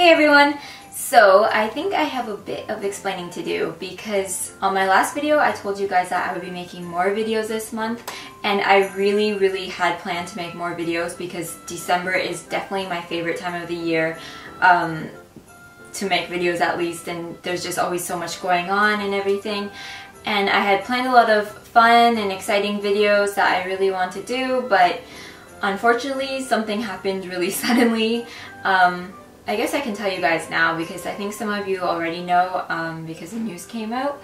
Hey everyone! So I think I have a bit of explaining to do because on my last video I told you guys that I would be making more videos this month and I really really had planned to make more videos because December is definitely my favorite time of the year um, to make videos at least and there's just always so much going on and everything and I had planned a lot of fun and exciting videos that I really want to do but unfortunately something happened really suddenly um, I guess I can tell you guys now because I think some of you already know um, because the news came out.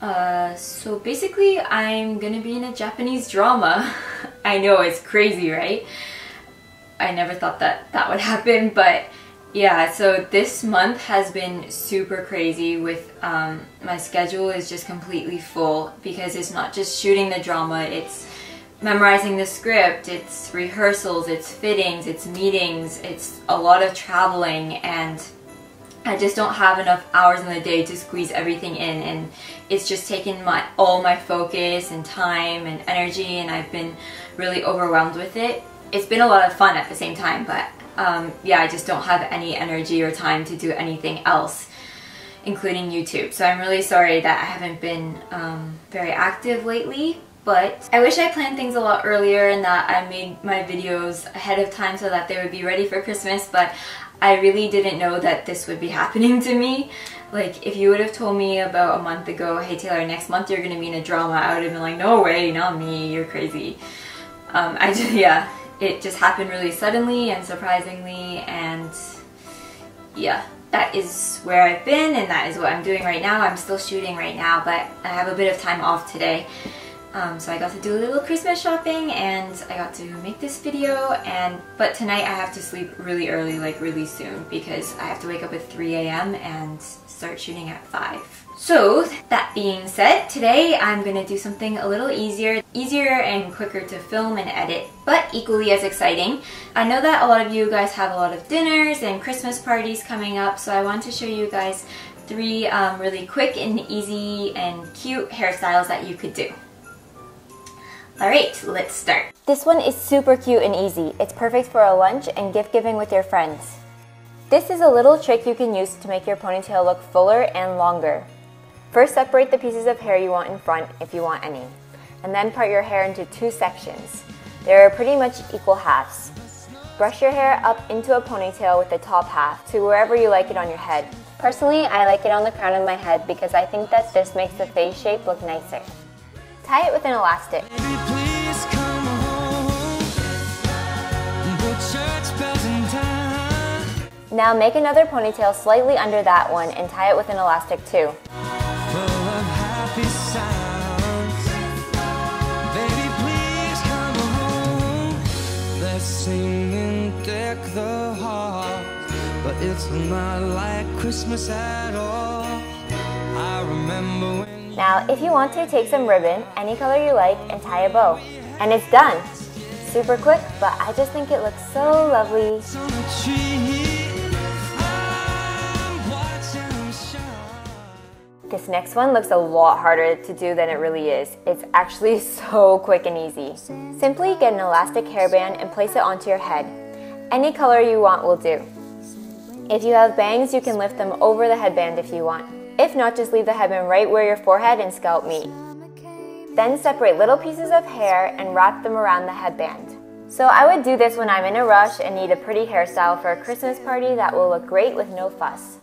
Uh, so basically I'm gonna be in a Japanese drama. I know it's crazy, right? I never thought that that would happen, but yeah, so this month has been super crazy with um, my schedule is just completely full because it's not just shooting the drama, it's memorizing the script, it's rehearsals, it's fittings, it's meetings, it's a lot of traveling and I just don't have enough hours in the day to squeeze everything in and it's just taken my all my focus and time and energy and I've been really overwhelmed with it. It's been a lot of fun at the same time but um, yeah I just don't have any energy or time to do anything else including YouTube. So I'm really sorry that I haven't been um, very active lately but I wish I planned things a lot earlier and that I made my videos ahead of time so that they would be ready for Christmas but I really didn't know that this would be happening to me. Like if you would have told me about a month ago, hey Taylor, next month you're gonna be in a drama, I would have been like, no way, not me, you're crazy. Um, I just, yeah, it just happened really suddenly and surprisingly and yeah, that is where I've been and that is what I'm doing right now. I'm still shooting right now, but I have a bit of time off today. Um, so I got to do a little Christmas shopping and I got to make this video and but tonight I have to sleep really early like really soon because I have to wake up at 3 a.m. and start shooting at 5. So that being said, today I'm gonna do something a little easier, easier and quicker to film and edit, but equally as exciting. I know that a lot of you guys have a lot of dinners and Christmas parties coming up, so I want to show you guys three um, really quick and easy and cute hairstyles that you could do. Alright, let's start. This one is super cute and easy. It's perfect for a lunch and gift giving with your friends. This is a little trick you can use to make your ponytail look fuller and longer. First separate the pieces of hair you want in front if you want any, and then part your hair into two sections. They are pretty much equal halves. Brush your hair up into a ponytail with the top half to wherever you like it on your head. Personally, I like it on the crown of my head because I think that this makes the face shape look nicer. Tie it with an elastic. Now make another ponytail slightly under that one and tie it with an elastic too. but it's not like Christmas at all. I remember when now, if you want to, take some ribbon, any color you like, and tie a bow. And it's done! Super quick, but I just think it looks so lovely. This next one looks a lot harder to do than it really is. It's actually so quick and easy. Simply get an elastic hairband and place it onto your head. Any color you want will do. If you have bangs, you can lift them over the headband if you want. If not, just leave the headband right where your forehead and scalp meet. Then separate little pieces of hair and wrap them around the headband. So I would do this when I'm in a rush and need a pretty hairstyle for a Christmas party that will look great with no fuss.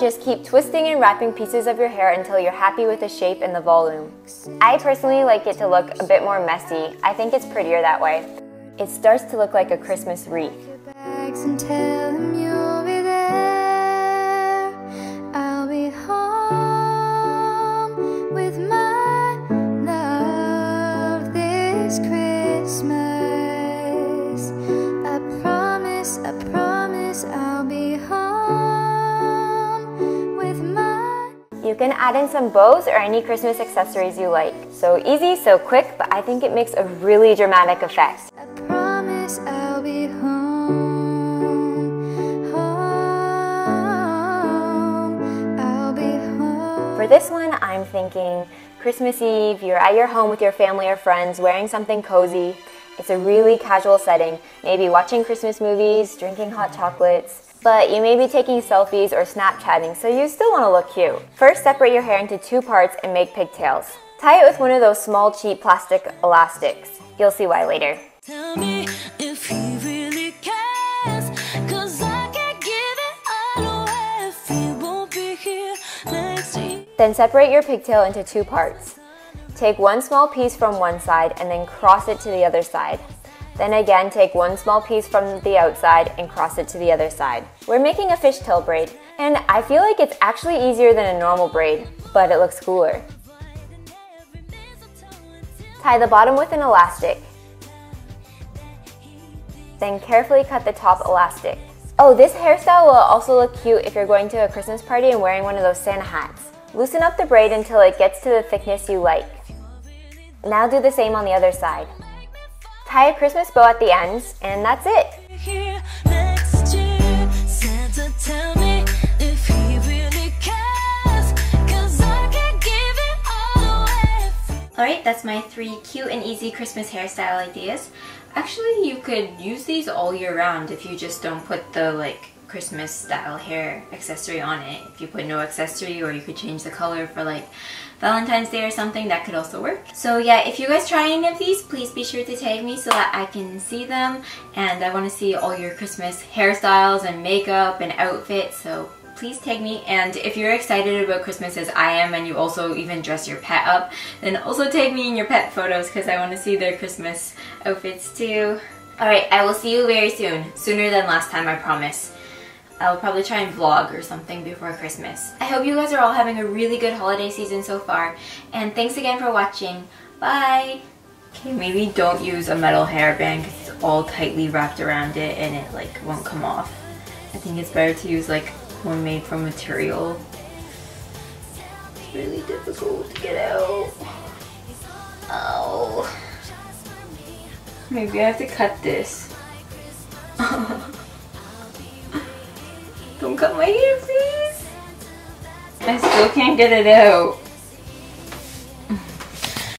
Just keep twisting and wrapping pieces of your hair until you're happy with the shape and the volume. I personally like it to look a bit more messy. I think it's prettier that way. It starts to look like a Christmas wreath. Can add in some bows or any Christmas accessories you like. So easy, so quick, but I think it makes a really dramatic effect. I promise I'll be home. I'll be home. For this one, I'm thinking Christmas Eve, you're at your home with your family or friends wearing something cozy. It's a really casual setting, maybe watching Christmas movies, drinking hot chocolates. But you may be taking selfies or Snapchatting, so you still want to look cute. First, separate your hair into two parts and make pigtails. Tie it with one of those small, cheap plastic elastics. You'll see why later. Then separate your pigtail into two parts. Take one small piece from one side and then cross it to the other side. Then again, take one small piece from the outside and cross it to the other side. We're making a fishtail braid, and I feel like it's actually easier than a normal braid, but it looks cooler. Tie the bottom with an elastic. Then carefully cut the top elastic. Oh, this hairstyle will also look cute if you're going to a Christmas party and wearing one of those Santa hats. Loosen up the braid until it gets to the thickness you like. Now do the same on the other side. Tie a Christmas bow at the ends, and that's it. Alright, that's my three cute and easy Christmas hairstyle ideas. Actually, you could use these all year round if you just don't put the like Christmas style hair accessory on it. If you put no accessory or you could change the color for like Valentine's Day or something, that could also work. So yeah, if you guys try any of these, please be sure to tag me so that I can see them. And I want to see all your Christmas hairstyles and makeup and outfits, so please tag me. And if you're excited about Christmas as I am and you also even dress your pet up, then also tag me in your pet photos because I want to see their Christmas outfits too. Alright, I will see you very soon. Sooner than last time, I promise. I'll probably try and vlog or something before Christmas. I hope you guys are all having a really good holiday season so far. And thanks again for watching. Bye! Okay, maybe don't use a metal hairband because it's all tightly wrapped around it and it like won't come off. I think it's better to use like one made from material. It's really difficult to get out. Oh. Maybe I have to cut this. Don't cut my hair, please. I still can't get it out.